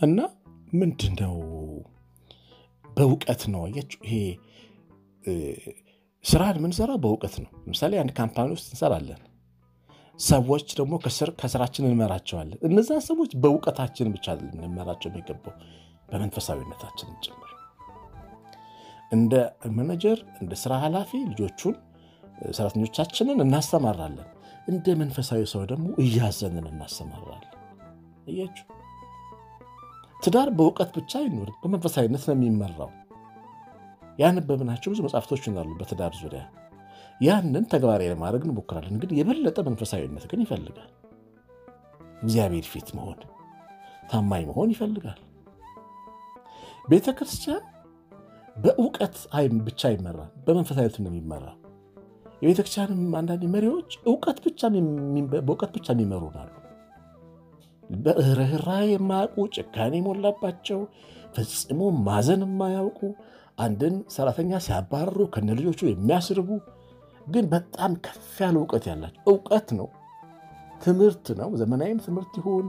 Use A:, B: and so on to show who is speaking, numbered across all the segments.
A: እና ምንድን ነው በእውቀት ነው። አያችሁ ይሄ ስራን የምንሰራው በእውቀት ነው። ለምሳሌ አንድ ካምፓኒ ውስጥ እንሰራለን። ሰዎች ደግሞ ከስራችን እንመራቸዋለን። እነዛን ሰዎች በእውቀታችን ብቻ ልንመራቸው የሚገባው በመንፈሳዊነታችን ጭምር። እንደ መነጀር፣ እንደ ስራ ኃላፊ ልጆቹን ሰራተኞቻችንን እናስተማራለን። እንደ መንፈሳዊ ሰው ደግሞ እያዘንን እናስተማራለን። እያችሁ ትዳር በእውቀት ብቻ አይኖርም፣ በመንፈሳዊነት ነው የሚመራው። ያነበብናቸው ብዙ መጽሐፍቶች ይኖራሉ በትዳር ዙሪያ። ያንን ተግባራዊ ለማድረግ እንሞክራለን። ግን የበለጠ መንፈሳዊነት ግን ይፈልጋል። እግዚአብሔር ፊት መሆን፣ ታማኝ መሆን ይፈልጋል። ቤተ ክርስቲያን በእውቀት ብቻ አይመራም፣ በመንፈሳዊነት ነው የሚመራው። የቤተ ክርስቲያንም አንዳንድ መሪዎች በእውቀት ብቻ የሚመሩ ናሉ። በርኅራኄ የማያውቁ ጭካኔ የሞላባቸው ፈጽሞ ማዘን የማያውቁ አንድን ሰራተኛ ሲያባርሩ ከነ ልጆቹ የሚያስርቡ ግን በጣም ከፍ ያለ እውቀት ያላቸው እውቀት ነው፣ ትምህርት ነው። ዘመናዊም ትምህርት ይሁን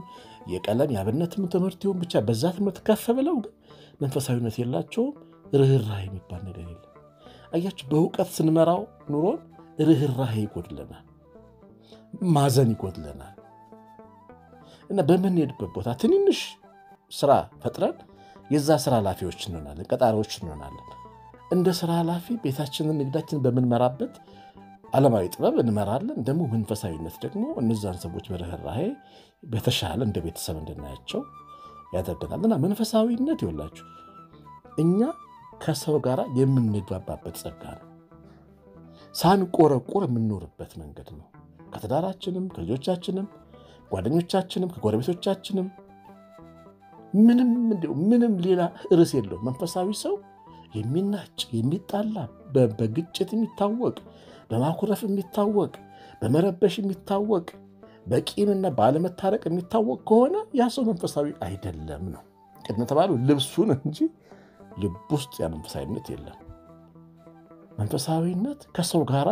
A: የቀለም የአብነትም ትምህርት ይሁን ብቻ በዛ ትምህርት ከፍ ብለው ግን መንፈሳዊነት የላቸውም። ርኅራኄ የሚባል ነገር የለም። አያችሁ፣ በእውቀት ስንመራው ኑሮን ርኅራኄ ይጎድለናል፣ ማዘን ይጎድለናል። እና በምንሄድበት ቦታ ትንንሽ ስራ ፈጥረን የዛ ስራ ኃላፊዎች እንሆናለን፣ ቀጣሪዎች እንሆናለን። እንደ ስራ ኃላፊ ቤታችንን፣ ንግዳችንን በምንመራበት ዓለማዊ ጥበብ እንመራለን። ደግሞ መንፈሳዊነት ደግሞ እነዛን ሰዎች በርኅራኄ በተሻለ እንደ ቤተሰብ እንድናያቸው ያደርገናል። እና መንፈሳዊነት ይወላችሁ እኛ ከሰው ጋር የምንግባባበት ጸጋ ነው። ሳንቆረቆር የምንኖርበት መንገድ ነው። ከትዳራችንም ከልጆቻችንም ጓደኞቻችንም ከጎረቤቶቻችንም ምንም ምንም ሌላ ርዕስ የለው። መንፈሳዊ ሰው የሚናጭ የሚጣላ፣ በግጭት የሚታወቅ፣ በማኩረፍ የሚታወቅ፣ በመረበሽ የሚታወቅ፣ በቂምና ባለመታረቅ የሚታወቅ ከሆነ ያ ሰው መንፈሳዊ አይደለም ነው። ቅድመ ተባሉ ልብሱን እንጂ ልብ ውስጥ ያ መንፈሳዊነት የለም። መንፈሳዊነት ከሰው ጋር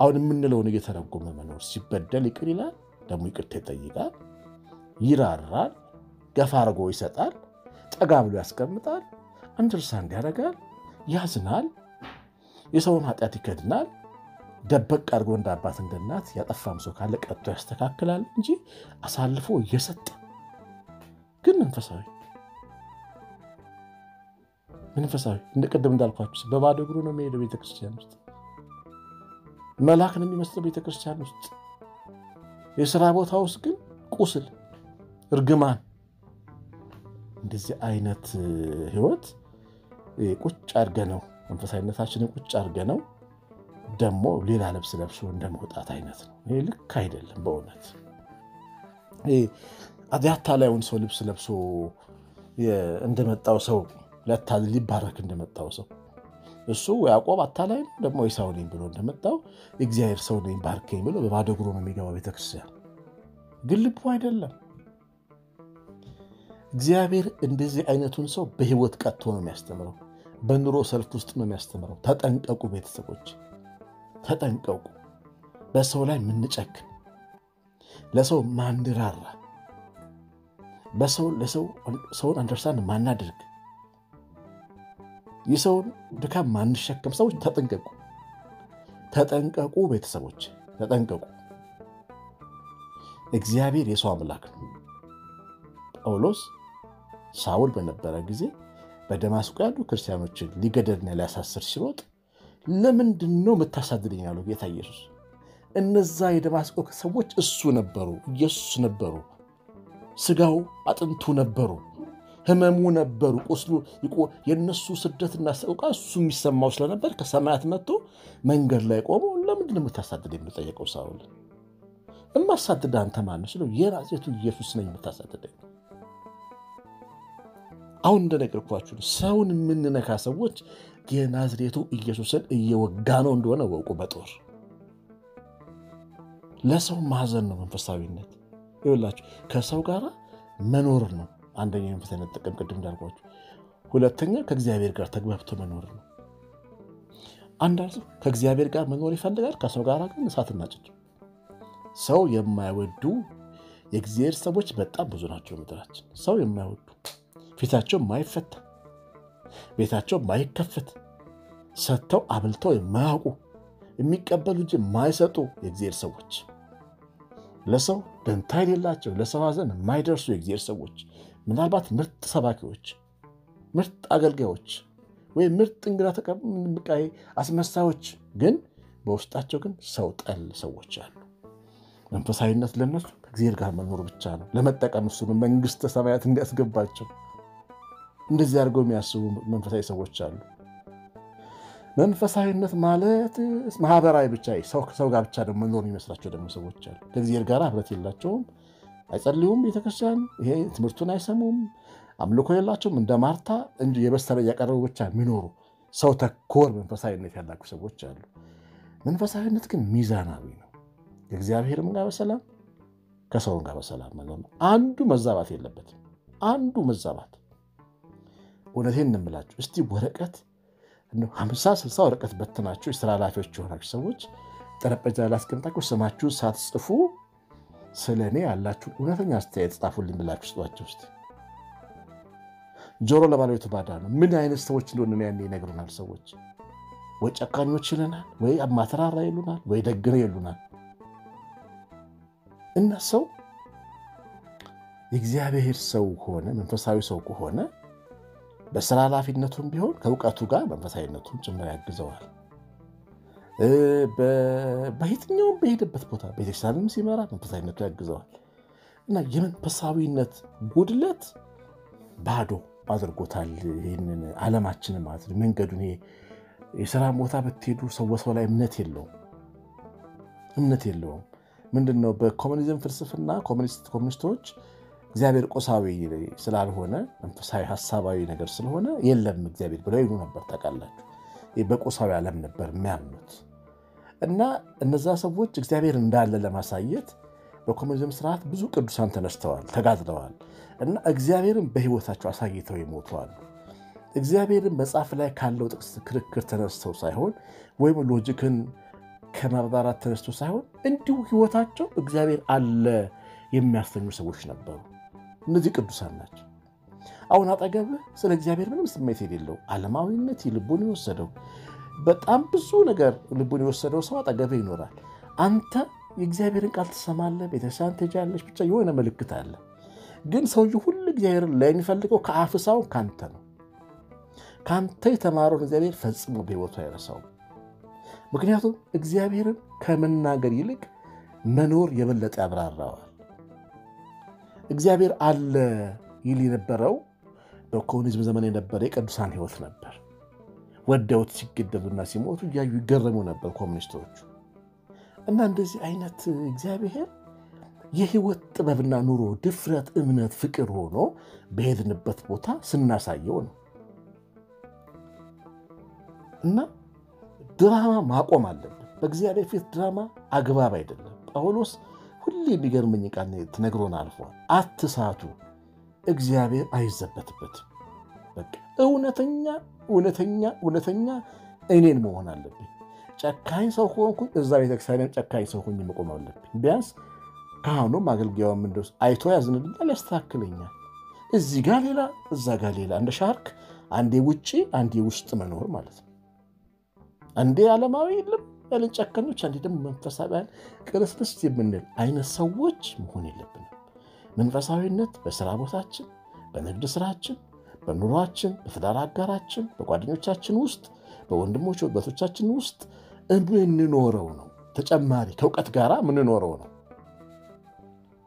A: አሁን የምንለውን እየተረጎመ መኖር፣ ሲበደል ይቅር ይላል ደግሞ ይቅርታ ይጠይቃል፣ ይራራል፣ ገፋ አድርጎ ይሰጣል፣ ጠጋ ብሎ ያስቀምጣል፣ አንደርስታንድ ያደርጋል፣ ያዝናል፣ የሰውን ኃጢአት ይከድናል፣ ደበቅ አድርጎ እንደ አባት እንደ እናት ያጠፋም ሰው ካለ ቀጥቶ ያስተካክላል እንጂ አሳልፎ እየሰጠ ግን መንፈሳዊ መንፈሳዊ እንደ ቅድም እንዳልኳችሁ በባዶ እግሩ ነው የሚሄደው ቤተክርስቲያን ውስጥ መልአክ ነው የሚመስለው ቤተክርስቲያን ውስጥ የስራ ቦታ ውስጥ ግን ቁስል፣ እርግማን። እንደዚህ አይነት ህይወት ቁጭ አድርገ ነው መንፈሳዊነታችንን ቁጭ አድርገ ነው ደግሞ ሌላ ልብስ ለብሶ እንደ መውጣት አይነት ነው። ይሄ ልክ አይደለም። በእውነት አታላዩን ሰው ልብስ ለብሶ እንደመጣው ሰው ሊባረክ እንደመጣው ሰው እሱ ያዕቆብ አታላይ ነው ደግሞ ኤሳው ነኝ ብሎ እንደመጣው እግዚአብሔር ሰው ነኝ ባርከኝ ብሎ በባዶ እግሩ ነው የሚገባው ቤተክርስቲያን። ግን ልቡ አይደለም። እግዚአብሔር እንደዚህ አይነቱን ሰው በህይወት ቀጥቶ ነው የሚያስተምረው። በኑሮ ሰልፍ ውስጥ ነው የሚያስተምረው። ተጠንቀቁ ቤተሰቦች፣ ተጠንቀቁ። በሰው ላይ ምንጨክን፣ ለሰው ማንራራ፣ ሰውን አንደርስታንድ ማናደርግ የሰውን ድካም ማንሸከም ሰዎች ተጠንቀቁ፣ ተጠንቀቁ ቤተሰቦች ተጠንቀቁ። እግዚአብሔር የሰው አምላክ ነው። ጳውሎስ ሳውል በነበረ ጊዜ በደማስቆ ያሉ ክርስቲያኖችን ሊገደልና ሊያሳስር ሲሮጥ ለምንድን ነው የምታሳድደኝ ያለው ጌታ ኢየሱስ። እነዛ የደማስቆ ሰዎች እሱ ነበሩ፣ ኢየሱስ ነበሩ፣ ስጋው አጥንቱ ነበሩ ህመሙ ነበሩ። ቁስሉ የእነሱ ስደትና ሰቆቃ እሱ የሚሰማው ስለነበር ከሰማያት መጥቶ መንገድ ላይ ቆሞ ለምንድን ነው የምታሳድድ የምጠየቀው ሳውል እማሳድድ አንተ ማን ስለው የናዝሬቱ ኢየሱስ ነኝ የምታሳድደኝ። አሁን እንደነገርኳችሁ ሰውን የምንነካ ሰዎች የናዝሬቱ ኢየሱስን እየወጋ ነው እንደሆነ ወቁ። በጦር ለሰው ማዘን ነው መንፈሳዊነት። ይኸውላችሁ ከሰው ጋር መኖር ነው አንደኛ መንፈሳዊነት ጥቅም፣ ቅድም እንዳልኳችሁ። ሁለተኛ ከእግዚአብሔር ጋር ተግባብቶ መኖር ነው። አንዳንድ ሰው ከእግዚአብሔር ጋር መኖር ይፈልጋል፣ ከሰው ጋር ግን እሳትና ጭድ። ሰው የማይወዱ የእግዚአብሔር ሰዎች በጣም ብዙ ናቸው ምድራችን። ሰው የማይወዱ ፊታቸው የማይፈታ ቤታቸው የማይከፈት ሰጥተው አብልተው የማያውቁ የሚቀበሉ እንጂ የማይሰጡ የእግዚአብሔር ሰዎች ለሰው ደንታ የሌላቸው ለሰው ሐዘን የማይደርሱ የእግዚአብሔር ሰዎች ምናልባት ምርጥ ሰባኪዎች፣ ምርጥ አገልጋዮች ወይም ምርጥ እንግዳ ተቀባይ አስመሳዮች፣ ግን በውስጣቸው ግን ሰው ጠል ሰዎች አሉ። መንፈሳዊነት ለነሱ ከእግዚአብሔር ጋር መኖር ብቻ ነው። ለመጠቀም እሱ መንግስተ ሰማያት እንዲያስገባቸው እንደዚህ አድርገው የሚያስቡ መንፈሳዊ ሰዎች አሉ። መንፈሳዊነት ማለት ማህበራዊ ብቻ ሰው ጋር ብቻ ደግሞ መኖር የሚመስላቸው ደግሞ ሰዎች አሉ። ከእግዚአብሔር ጋር ህብረት የላቸውም፣ አይጸልዩም፣ ቤተክርስቲያን ይሄ ትምህርቱን አይሰሙም፣ አምልኮ የላቸውም። እንደ ማርታ እንጂ የበሰለ እያቀረቡ ብቻ የሚኖሩ ሰው ተኮር መንፈሳዊነት ያላቸው ሰዎች አሉ። መንፈሳዊነት ግን ሚዛናዊ ነው። ከእግዚአብሔርም ጋር በሰላም ከሰውም ጋር በሰላም መኖር ነው። አንዱ መዛባት የለበትም። አንዱ መዛባት እውነቴን እንምላችሁ እስቲ ወረቀት ሀምሳ ስልሳ ወረቀት በትናችሁ የስራ ኃላፊዎች የሆናችሁ ሰዎች ጠረጴዛ ላይ አስቀምጣችሁ ስማችሁን ሳትጽፉ ስለ እኔ ያላችሁን እውነተኛ አስተያየት ጻፉልኝ ብላችሁ ስጧቸው። ውስጥ ጆሮ ለባለቤቱ ባዳ ነው። ምን አይነት ሰዎች እንደሆነ ያኔ ይነግሩናል። ሰዎች ወይ ጨካኞች ይለናል፣ ወይ አማተራራ ይሉናል፣ ወይ ደግነ ይሉናል። እና ሰው የእግዚአብሔር ሰው ሆነ መንፈሳዊ ሰው ከሆነ በስራ ኃላፊነቱም ቢሆን ከእውቀቱ ጋር መንፈሳዊነቱን ጭምር ያግዘዋል። በየትኛውም በሄደበት ቦታ ቤተክርስቲያንም ሲመራ መንፈሳዊነቱ ያግዘዋል እና የመንፈሳዊነት ጉድለት ባዶ አድርጎታል ይህንን ዓለማችንን ማለት ነው። መንገዱን የስራ ቦታ ብትሄዱ ሰው በሰው ላይ እምነት የለውም እምነት የለውም። ምንድን ነው በኮሚኒዝም ፍልስፍና ኮሚኒስቶች እግዚአብሔር ቁሳዊ ስላልሆነ መንፈሳዊ ሀሳባዊ ነገር ስለሆነ የለም እግዚአብሔር ብለው ይሉ ነበር። ታውቃላችሁ፣ በቁሳዊ ዓለም ነበር የሚያምኑት እና እነዛ ሰዎች እግዚአብሔር እንዳለ ለማሳየት በኮሚኒዝም ስርዓት ብዙ ቅዱሳን ተነስተዋል፣ ተጋድለዋል እና እግዚአብሔርን በሕይወታቸው አሳይተው ይሞተዋል። እግዚአብሔርን መጽሐፍ ላይ ካለው ጥቅስ ክርክር ተነስተው ሳይሆን ወይም ሎጂክን ከማብራራት ተነስተው ሳይሆን እንዲሁ ሕይወታቸው እግዚአብሔር አለ የሚያስተኙ ሰዎች ነበሩ። እነዚህ ቅዱሳን ናቸው። አሁን አጠገብህ ስለ እግዚአብሔር ምንም ስሜት የሌለው ዓለማዊነት ልቡን የወሰደው በጣም ብዙ ነገር ልቡን የወሰደው ሰው አጠገብህ ይኖራል። አንተ የእግዚአብሔርን ቃል ትሰማለህ፣ ቤተክርስቲያን ትሄጃለች፣ ብቻ የሆነ ምልክት አለ። ግን ሰውዬው ሁሉ እግዚአብሔርን ላይ የሚፈልገው ከአፍ ሳይሆን ከአንተ ነው። ከአንተ የተማረውን እግዚአብሔር ፈጽሞ በሕይወቱ አይረሳውም። ምክንያቱም እግዚአብሔርን ከመናገር ይልቅ መኖር የበለጠ ያብራራዋል። እግዚአብሔር አለ ይል የነበረው በኮሙኒዝም ዘመን የነበረ የቅዱሳን ሕይወት ነበር። ወደውት ሲገደሉና ሲሞቱ እያዩ ይገረሙ ነበር ኮሙኒስቶቹ። እና እንደዚህ አይነት እግዚአብሔር የሕይወት ጥበብና ኑሮ፣ ድፍረት፣ እምነት፣ ፍቅር ሆኖ በሄድንበት ቦታ ስናሳየው ነው እና ድራማ ማቆም አለብን። በእግዚአብሔር ፊት ድራማ አግባብ አይደለም። ጳውሎስ ሁሌ የሚገርመኝ ቃል ትነግሮን አልፏል። አትሳቱ፣ እግዚአብሔር አይዘበትበትም። በቃ እውነተኛ እውነተኛ እውነተኛ እኔን መሆን አለብኝ። ጨካኝ ሰው ከሆንኩኝ እዛ ቤተክርስቲያን ጨካኝ ሰው ሆኜ መቆም አለብኝ። ቢያንስ ካህኑም አገልጋዩም እንደ አይቶ ያዝንልኛል፣ ያስተካክለኛል። እዚህ ጋር ሌላ እዛ ጋር ሌላ እንደ ሻርክ አንዴ ውጭ አንዴ ውስጥ መኖር ማለት ነው። አንዴ ዓለማዊ ልብ ያለን ጨካኞች፣ አንዴ ደግሞ መንፈሳዊያን ቅርስርስ የምንል አይነት ሰዎች መሆን የለብንም። መንፈሳዊነት በስራ ቦታችን፣ በንግድ ስራችን፣ በኑሯችን፣ በትዳር አጋራችን፣ በጓደኞቻችን ውስጥ፣ በወንድሞች በቶቻችን ውስጥ የምንኖረው ነው። ተጨማሪ ከእውቀት ጋር የምንኖረው ነው።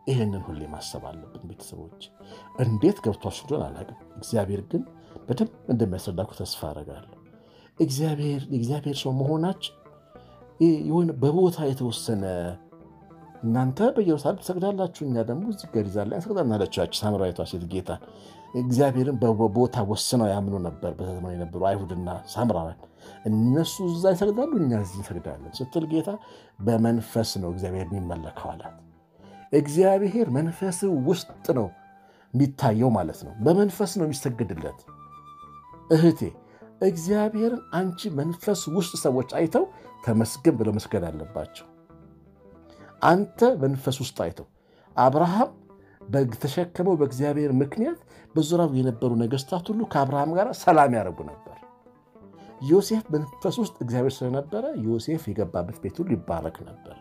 A: ይህንን ሁሌ ማሰብ አለብን። ቤተሰቦች እንዴት ገብቷችሁ እንደሆነ አላውቅም። እግዚአብሔር ግን በደንብ እንደሚያስረዳኩ ተስፋ አደርጋለሁ። እግዚአብሔር የእግዚአብሔር ሰው መሆናችን የሆነ በቦታ የተወሰነ እናንተ በኢየሩሳሌም ትሰግዳላችሁ፣ እኛ ደግሞ እዚህ ገሊላ ላይ እንሰግዳለን አለቻች ሳምራዊቷ ሴት ጌታ እግዚአብሔርን በቦታ ወስነው ያምኑ ነበር። በዘመኑ የነበሩ አይሁድና ሳምራውያን እነሱ እዛ ይሰግዳሉ፣ እኛ እዚህ እንሰግዳለን ስትል ጌታ በመንፈስ ነው እግዚአብሔር የሚመለከው አላት። እግዚአብሔር መንፈስ ውስጥ ነው የሚታየው ማለት ነው። በመንፈስ ነው የሚሰግድለት። እህቴ እግዚአብሔርን አንቺ መንፈስ ውስጥ ሰዎች አይተው ተመስገን ብለው መስገድ አለባቸው። አንተ መንፈስ ውስጥ አይተው አብርሃም በተሸከመው በእግዚአብሔር ምክንያት በዙሪያው የነበሩ ነገስታት ሁሉ ከአብርሃም ጋር ሰላም ያደርጉ ነበር። ዮሴፍ መንፈስ ውስጥ እግዚአብሔር ስለነበረ ዮሴፍ የገባበት ቤት ሁሉ ይባረክ ነበር።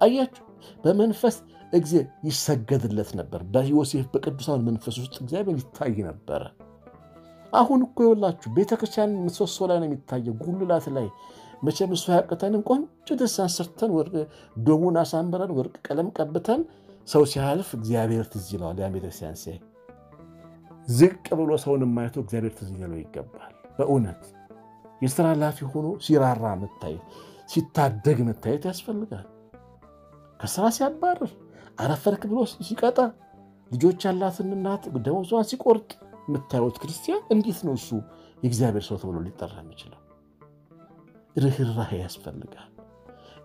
A: አያችሁ፣ በመንፈስ እግዚአብሔር ይሰገድለት ነበር። በዮሴፍ በቅዱሳን መንፈስ ውስጥ እግዚአብሔር ይታይ ነበረ። አሁን እኮ የወላችሁ ቤተክርስቲያን ምሰሶ ላይ ነው የሚታየው፣ ጉልላት ላይ መቼም እሱ ያቅተንም ቆንጆ ደሳን ሰርተን ዶሙን አሳምረን ወርቅ ቀለም ቀብተን ሰው ሲያልፍ እግዚአብሔር ትዝ ይለዋል። ያን ቤተክርስቲያን ሲያይ ዝቅ ብሎ ሰውን የማየቱ እግዚአብሔር ትዝ ሊለው ይገባል። በእውነት የስራ ኃላፊ ሆኖ ሲራራ መታየት፣ ሲታደግ መታየት ያስፈልጋል። ከስራ ሲያባርር አረፈርክ ብሎ ሲቀጣ፣ ልጆች ያላትን እናት ደመወዟን ሲቆርጥ የምታዩት ክርስቲያን እንዴት ነው እሱ የእግዚአብሔር ሰው ተብሎ ሊጠራ የሚችለው? ርኅራሄ ያስፈልጋል።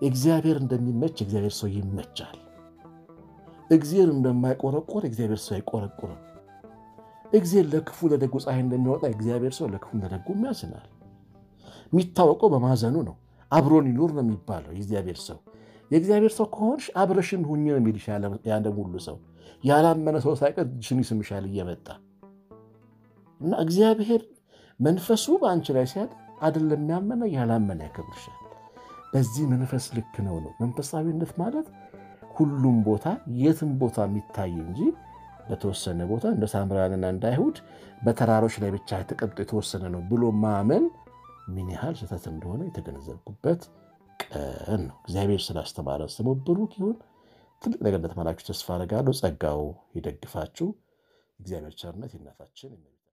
A: እግዚአብሔር እንደሚመች የእግዚአብሔር ሰው ይመቻል። እግዚአብሔር እንደማይቆረቆር የእግዚአብሔር ሰው አይቆረቁርም። እግዚአብሔር ለክፉ ለደጉ ፀሐይ እንደሚወጣ የእግዚአብሔር ሰው ለክፉ ለደጉም ያዝናል። የሚታወቀው በማዘኑ ነው። አብሮን ይኑር ነው የሚባለው። የእግዚአብሔር ሰው የእግዚአብሔር ሰው ከሆንሽ አብረሽን ሁኝ ነው የሚልሽ ያለም ሁሉ ሰው። ያላመነ ሰው ሳይቀር እጅሽን ይስምሻል እየመጣ እና እግዚአብሔር መንፈሱ በአንቺ ላይ ሲያድ አይደለም የሚያመነ ያላመነ ያከብርሻል። በዚህ መንፈስ ልክ ነው ነው መንፈሳዊነት ማለት ሁሉም ቦታ የትም ቦታ የሚታይ እንጂ በተወሰነ ቦታ እንደ ሳምራውያንና እንደ አይሁድ በተራሮች ላይ ብቻ ተቀምጦ የተወሰነ ነው ብሎ ማመን ምን ያህል ስህተት እንደሆነ የተገነዘብኩበት ቀን ነው። እግዚአብሔር ስላስተማረ ስሙ ብሩክ ይሁን። ትልቅ ነገር እንደተማራችሁ ተስፋ አደርጋለሁ። ጸጋው ይደግፋችሁ። እግዚአብሔር ቸርነት ይናታችን